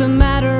a matter